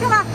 干嘛？